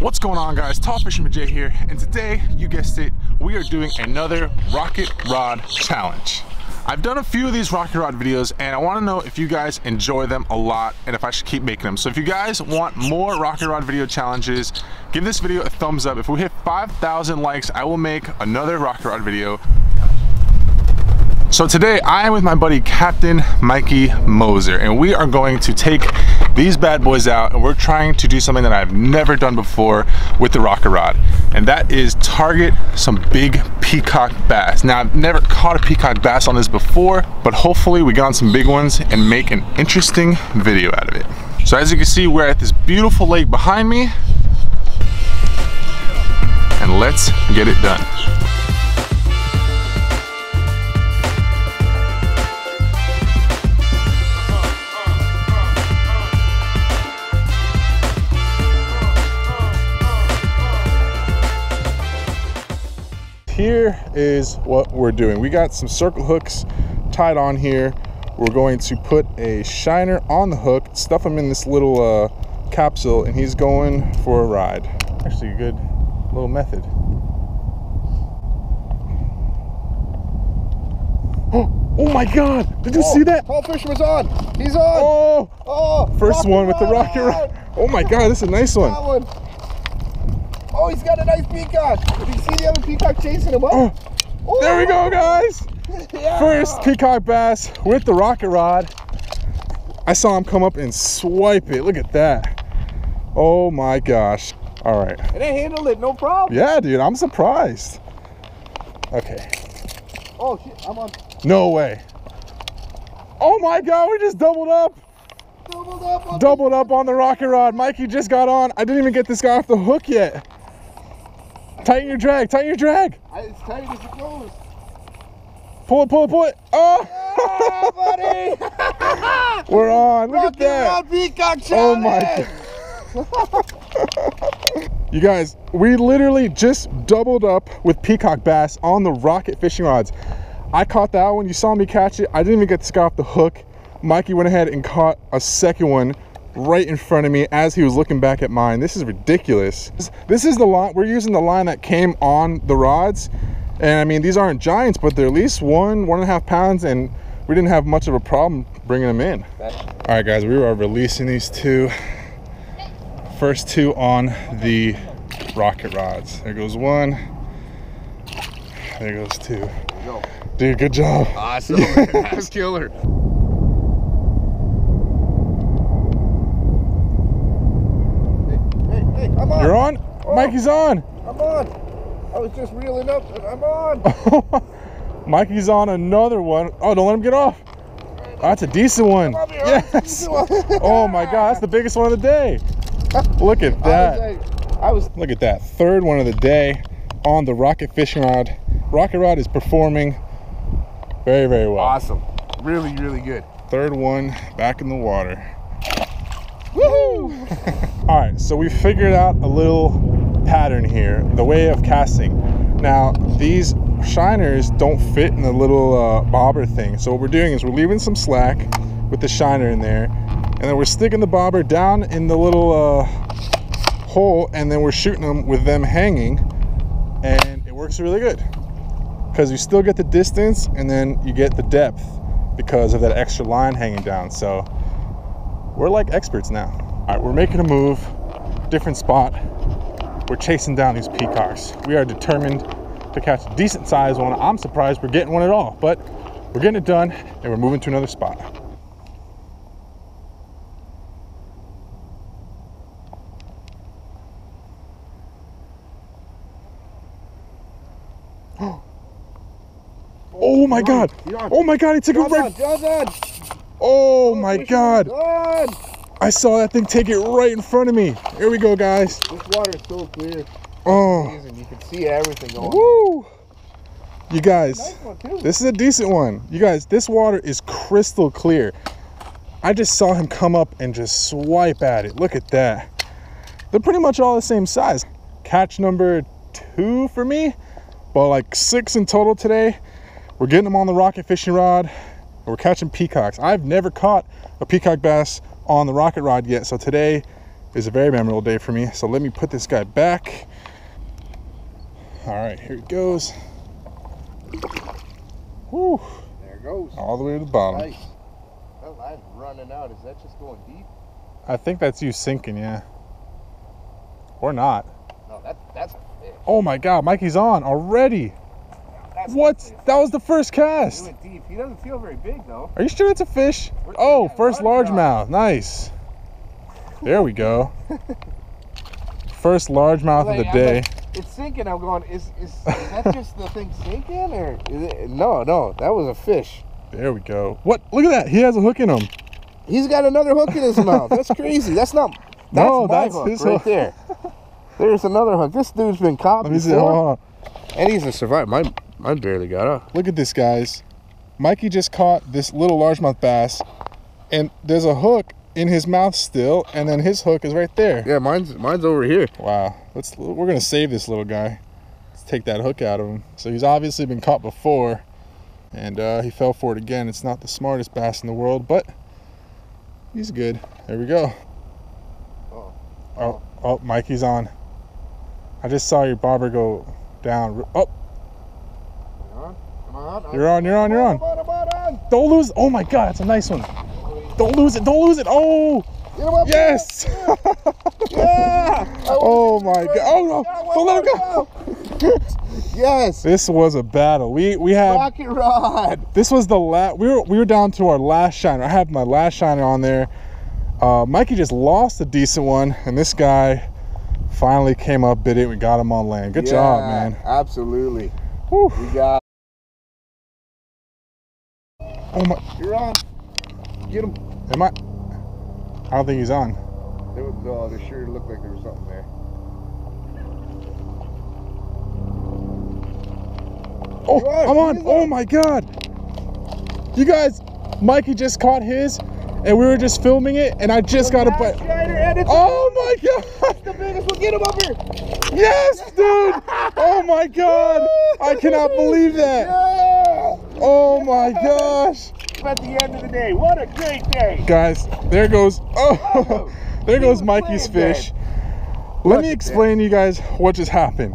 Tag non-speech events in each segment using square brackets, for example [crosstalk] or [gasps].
What's going on guys? Tall Fisherman Jay here and today, you guessed it, we are doing another rocket rod challenge. I've done a few of these rocket rod videos and I want to know if you guys enjoy them a lot and if I should keep making them. So if you guys want more rocket rod video challenges, give this video a thumbs up. If we hit 5,000 likes, I will make another rocket rod video. So today I am with my buddy Captain Mikey Moser and we are going to take these bad boys out and we're trying to do something that I've never done before with the rocket rod and that is target some big peacock bass. Now I've never caught a peacock bass on this before but hopefully we get on some big ones and make an interesting video out of it. So as you can see we're at this beautiful lake behind me and let's get it done. Here is what we're doing. We got some circle hooks tied on here. We're going to put a shiner on the hook, stuff him in this little uh, capsule, and he's going for a ride. Actually, a good little method. [gasps] Oh my God! Did you oh, see that? Tall fisherman's on. He's on. Oh! Oh! First one with the rocket rod. Oh my God! This is a nice one. Oh, he's got a nice peacock. Did you see the other peacock chasing him up? Oh, oh. There we go, guys. [laughs] yeah. First peacock bass with the rocket rod. I saw him come up and swipe it. Look at that. Oh my gosh. All right. And they handled it, no problem. Yeah, dude, I'm surprised. Okay. Oh, shit, I'm on. No way. Oh my God, we just doubled up. Doubled up on, doubled up on the rocket rod. Mikey just got on. I didn't even get this guy off the hook yet. Tighten your drag, tighten your drag. I, it's tight as it goes. Pull it, pull it, pull it. Oh, oh buddy. [laughs] We're on. Look Rocket at that. Rod peacock oh my God. [laughs] you guys, we literally just doubled up with peacock bass on the rocket fishing rods. I caught that one. You saw me catch it. I didn't even get this guy off the hook. Mikey went ahead and caught a second one right in front of me as he was looking back at mine. This is ridiculous. This is the line, we're using the line that came on the rods. And I mean, these aren't giants, but they're at least one, one and a half pounds, and we didn't have much of a problem bringing them in. All right, guys, we are releasing these two. First two on the rocket rods. There goes one. There goes two. Dude, good job. Awesome. [laughs] That's killer. I'm on. You're on? Oh, Mikey's on. I'm on. I was just reeling up and I'm on. [laughs] Mikey's on another one. Oh, don't let him get off. Oh, that's a decent one. Yes. [laughs] oh my God, that's the biggest one of the day. Look at that. [laughs] I was, I was Look at that. Third one of the day on the rocket fishing rod. Rocket rod is performing very, very well. Awesome. Really, really good. Third one back in the water. Woohoo! All right, so we figured out a little pattern here, the way of casting. Now, these shiners don't fit in the little uh, bobber thing. So what we're doing is we're leaving some slack with the shiner in there, and then we're sticking the bobber down in the little uh, hole, and then we're shooting them with them hanging, and it works really good. Because you still get the distance, and then you get the depth because of that extra line hanging down. So we're like experts now. All right, we're making a move, different spot. We're chasing down these peacocks. We are determined to catch a decent sized one. I'm surprised we're getting one at all, but we're getting it done and we're moving to another spot. Oh my god! Oh my god, he took it right. Oh my god! I saw that thing take it right in front of me. Here we go, guys. This water is so clear. Oh. You can see everything going Woo! You guys, nice this is a decent one. You guys, this water is crystal clear. I just saw him come up and just swipe at it. Look at that. They're pretty much all the same size. Catch number two for me, but like six in total today. We're getting them on the rocket fishing rod. We're catching peacocks. I've never caught a peacock bass on the rocket rod yet. So today is a very memorable day for me. So let me put this guy back. All right, here it goes. Whew, There it goes. all the way to the bottom. Nice. Oh, that line's running out. Is that just going deep? I think that's you sinking, yeah. Or not. No, that that's a fish. Oh my God, Mikey's on already. What? That was the first He cast. went deep. He doesn't feel very big though. Are you sure it's a fish? We're- Oh, first largemouth. largemouth. Nice. There we go. First largemouth of the I'm day. like, it's sinking. I'm going. Is, is is that just the thing sinking or is it? No, no, that was a fish. There we go. What? Look at that. He has a hook in him. He's got another hook in his [laughs] mouth. That's crazy. That's not. That's No, my that's hook his right hook. there. There's another hook. This dude's been caught Let me see. before, Hold on. and he's a survivor. Mine, mine barely got up. Look at this, guys. Mikey just caught this little largemouth bass, and there's a hook in his mouth still, and then his hook is right there. Yeah, mine's mine's over here. Wow. Let's. We're gonna save this little guy. Let's take that hook out of him. So he's obviously been caught before, and uh, he fell for it again. It's not the smartest bass in the world, but he's good. There we go. Oh. Oh, oh, Mikey's on. I just saw your bobber go down. Oh, on, on. you're on. You're on. You're on. On, on. Don't lose. Oh my God, that's a nice one. Don't lose it. Don't lose it. Oh, Get him up. yes. [laughs] Yeah. [laughs] oh my God. Oh no. Don't let him go. Yes. This was a battle. We we had Rocket rod. this was the last. We were we were down to our last shiner. I have my last shiner on there. Uh, Mikey just lost a decent one, and this guy finally came up, bit it. We got him on land. Good job, man. Absolutely. Whew. We got. Oh my. You're on. Get him. Am I? I don't think he's on. There was, uh, no, there sure looked like there was something there. Oh, on, I'm on. Oh on. my god. You guys, Mikey just caught his, and we were just filming it, and I just got a bite. Shiner, and it's Oh my god. [laughs] the biggest one. Get him up here. Yes, dude. Oh my god. I cannot believe that. [laughs] Yeah. Oh my gosh. At the end of the day, what a great day. Guys, there goes. Oh, [laughs] there goes Mikey's fish. Let me explain to you guys what just happened.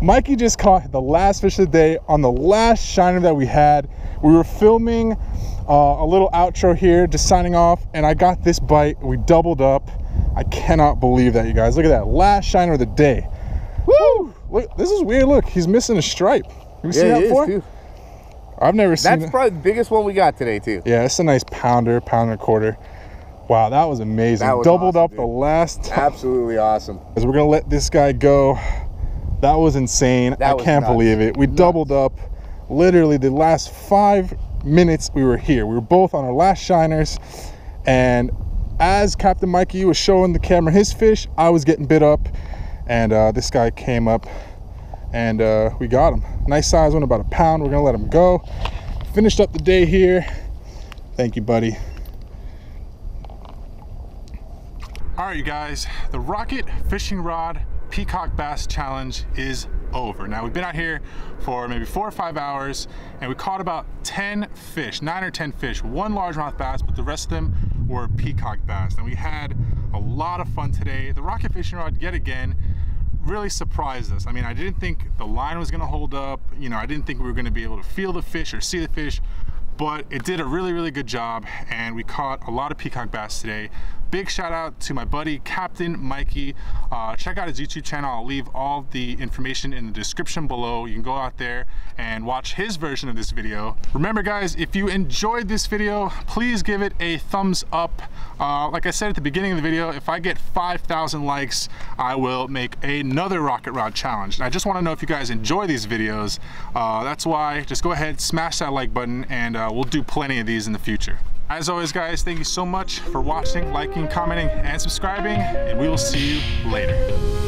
Mikey just caught the last fish of the day on the last shiner that we had. We were filming uh, a little outro here, just signing off, and I got this bite. We doubled up. I cannot believe that, you guys. Look at that last shiner of the day. Woo! Look, this is weird. Look, he's missing a stripe. Have you seen that before? I've never seen That's probably the biggest one we got today, too. Yeah, it's a nice pounder, pounder and a quarter. Wow, that was amazing. That was Doubled awesome, up the last time. Absolutely awesome. As we're gonna let this guy go. That was insane. That I was can't nuts. believe it. We Nuts. doubled up. Literally the last five minutes we were here. We were both on our last shiners, and as Captain Mikey was showing the camera his fish, I was getting bit up, and uh, this guy came up, and uh, we got him. Nice size one, about a pound. We're gonna let him go. Finished up the day here. Thank you, buddy. All right, you guys, the Rocket Fishing Rod Peacock Bass Challenge is over. Now, we've been out here for maybe four or five hours, and we caught about 10 fish, nine or 10 fish, one largemouth bass, but the rest of them were peacock bass. And we had a lot of fun today. The Rocket Fishing Rod, yet again, really surprised us. I mean, I didn't think the line was gonna hold up. You know, I didn't think we were gonna be able to feel the fish or see the fish, but it did a really, really good job. And we caught a lot of peacock bass today. Big shout out to my buddy, Captain Mikey. Uh, check out his YouTube channel. I'll leave all the information in the description below. You can go out there and watch his version of this video. Remember guys, if you enjoyed this video, please give it a thumbs up. Uh, like I said at the beginning of the video, if I get 5,000 likes, I will make another Rocket Rod Challenge. And I just wanna know if you guys enjoy these videos. Uh, that's why, just go ahead, smash that like button, and uh, we'll do plenty of these in the future. As always, guys, thank you so much for watching, liking, commenting, and subscribing, and we will see you later.